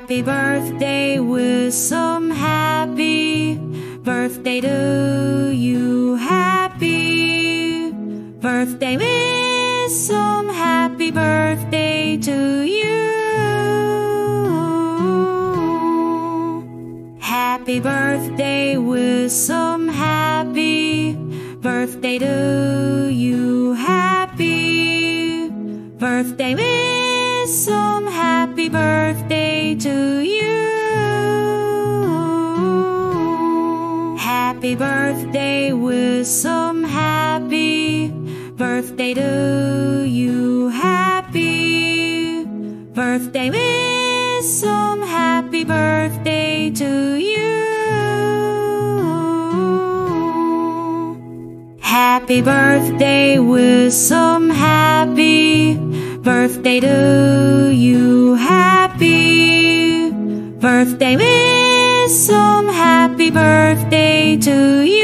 Happy birthday, Wisam happy birthday to you. Happy birthday, Wisam happy birthday to you. Happy birthday, Wisam happy birthday to you. Happy birthday, Wisam happy birthday to you. Happy birthday, Wisam happy birthday to you. Happy birthday, Wisam happy birthday to you. Happy birthday, Wisam happy birthday to you. Happy Birthday Wisam happy birthday to you.